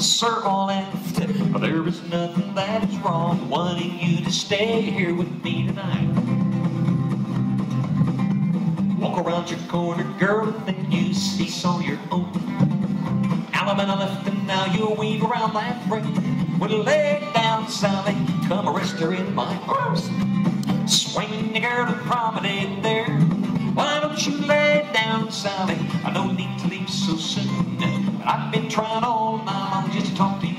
circle left. There is nothing that is wrong wanting you to stay here with me tonight. Walk around your corner, girl, and then you see all your own. Allemande left, and now you'll weave around that ring. With a leg down, Sally, come arrest her in my arms. Swing the girl and promenade there. Sally? I don't need to leave so soon. I've been trying all night long just to talk to you.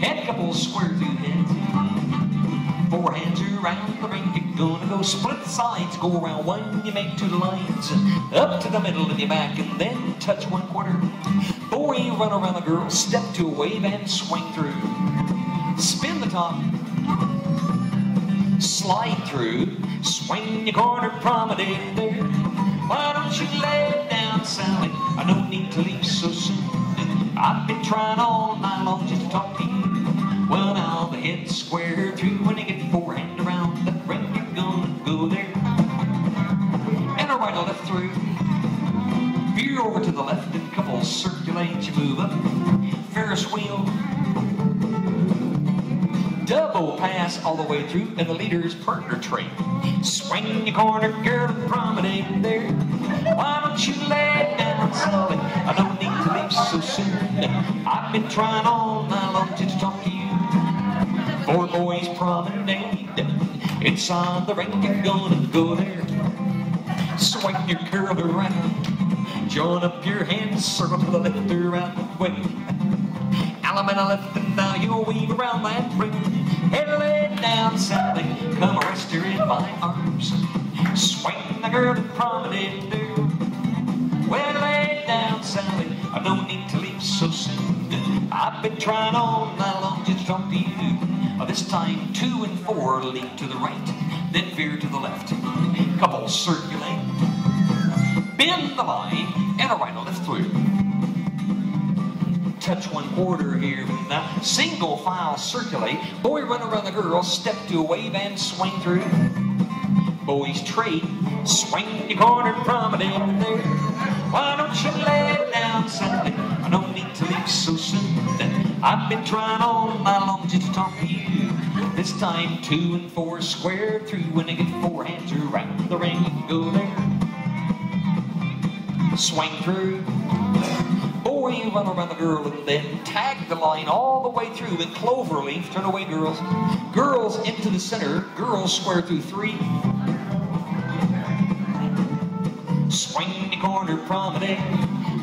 Head couple square through heads. Four hands around the ring. You're gonna go split the sides. Go around one, you make two lines. Up to the middle of your back and then touch one quarter. Four, you run around the girl, step to a wave and swing through. Spin the top slide through, swing your corner promenade there. Why don't you lay down, Sally? I don't need to leave so soon. I've been trying all night long just to talk to you. Well, now the head's square through when you get four, forehand around the ring, you're gonna go there. And a right or left through. Veer over to the left and couple circulate, you move up. Ferris wheel double pass all the way through, and the leader's partner trade. Swing your corner, girl, and promenade there. Why don't you lay down, Sally? I don't need to leave so soon. I've been trying all night long to talk to you. Four boys promenade. It's on the ring, you're gonna go there. Swing your curl around. Join up your hands, circle to the left around the way. Allemande left now you'll weave around that. Head laid down, Sally, come rest her in my arms. Swing the girl and promenade there. Well, lay down, Sally, I don't need to leave so soon. I've been trying all night long just to talk to you. This time, two and four leap to the right, then veer to the left. Couple circulate, bend the line, and a right or left through touch one quarter here. Now, single file circulate. Boy run around the girl, step to a wave and swing through. Boys trade, swing your corner promenade there. Why don't you lay it down, Sally? I don't need to leave so soon. I've been trying all night long just to talk to you. This time two and four square through. When I get four hands around the ring, go there. Swing through before you run around the girl and then tag the line all the way through with cloverleaf. Turn away, girls. Girls into the center. Girls square through three. Swing the corner promenade.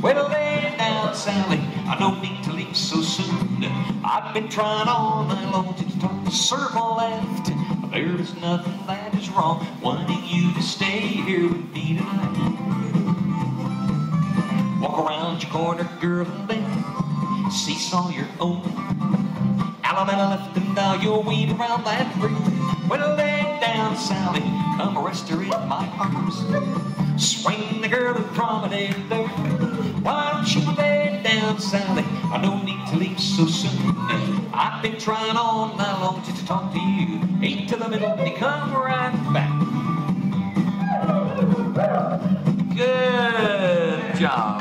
Well, lay down, Sally. I don't need to leave so soon. I've been trying all night long to talk. Circle left. There's nothing that is wrong wanting you to stay here with me tonight. Walk around your corner, girl, and then seesaw your own. Allemande left and now you'll weave around that ring. Well, lay down, Sally, come rest her in my arms. Swing the girl and promenade there. Why don't you lay down, Sally? I don't need to leave so soon. I've been trying all night long to talk to you. Eight to the middle, and you come right back. Good job.